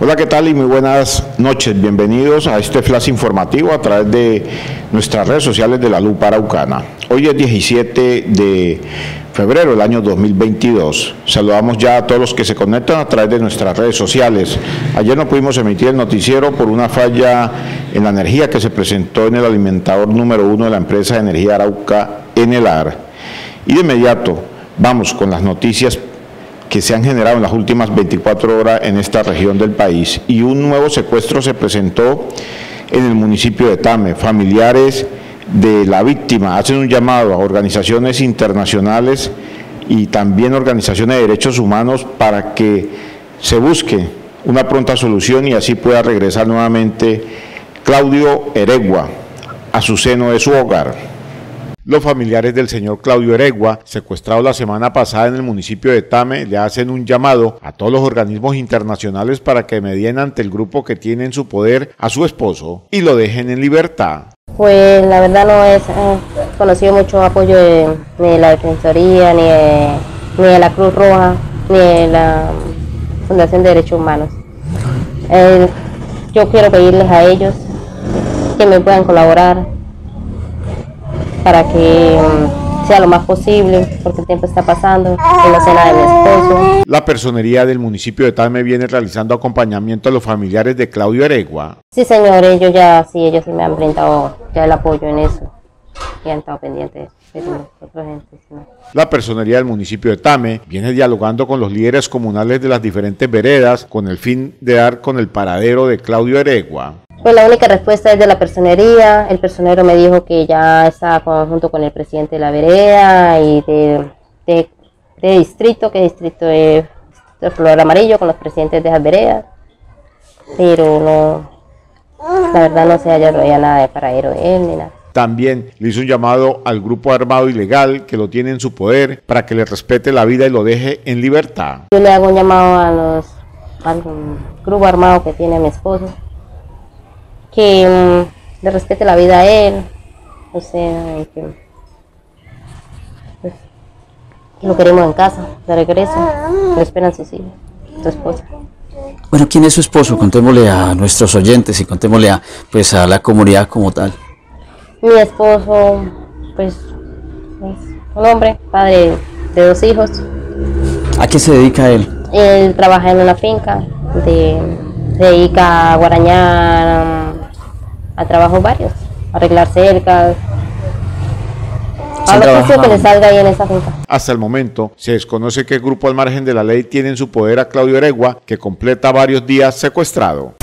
Hola, ¿qué tal? Y muy buenas noches. Bienvenidos a este flash informativo a través de nuestras redes sociales de la Lupa Araucana. Hoy es 17 de febrero del año 2022. Saludamos ya a todos los que se conectan a través de nuestras redes sociales. Ayer no pudimos emitir el noticiero por una falla en la energía que se presentó en el alimentador número uno de la empresa de energía Arauca, Enelar. Y de inmediato vamos con las noticias que se han generado en las últimas 24 horas en esta región del país y un nuevo secuestro se presentó en el municipio de Tame. Familiares de la víctima hacen un llamado a organizaciones internacionales y también organizaciones de derechos humanos para que se busque una pronta solución y así pueda regresar nuevamente Claudio Eregua a su seno de su hogar. Los familiares del señor Claudio Eregua, secuestrado la semana pasada en el municipio de Tame, le hacen un llamado a todos los organismos internacionales para que medien ante el grupo que tiene en su poder a su esposo y lo dejen en libertad. Pues la verdad no es eh, conocido mucho apoyo de, ni de la Defensoría, ni de, ni de, la Cruz Roja, ni de la Fundación de Derechos Humanos. Eh, yo quiero pedirles a ellos que me puedan colaborar para que mm, sea lo más posible, porque el tiempo está pasando en la cena de mi esposo. La personería del municipio de Talme viene realizando acompañamiento a los familiares de Claudio Aregua. Sí, señor, ellos ya, sí, ellos sí me han brindado ya el apoyo en eso y han estado pendientes. La personería del municipio de Tame viene dialogando con los líderes comunales de las diferentes veredas con el fin de dar con el paradero de Claudio Aregua. Pues la única respuesta es de la personería. El personero me dijo que ya está junto con el presidente de la vereda y de, distrito, que distrito es el Flor Amarillo, con los presidentes de las veredas. Pero no, la verdad no se haya nada de paradero de él ni nada. También le hizo un llamado al grupo armado ilegal que lo tiene en su poder para que le respete la vida y lo deje en libertad. Yo le hago un llamado a los, al grupo armado que tiene mi esposo que mm, le respete la vida a él, o sea, que, pues, lo queremos en casa, de regreso, lo esperan sus hijos, su esposa. Bueno, ¿quién es su esposo? Contémosle a nuestros oyentes y contémosle a, pues, a la comunidad como tal. Mi esposo, pues, es un hombre, padre de dos hijos. ¿A qué se dedica él? Él trabaja en una finca, de, se dedica a guarañar, a trabajos varios, arreglar cercas, a lo que le salga ahí en esa finca. Hasta el momento se desconoce qué grupo al margen de la ley tiene en su poder a Claudio Eregua, que completa varios días secuestrado.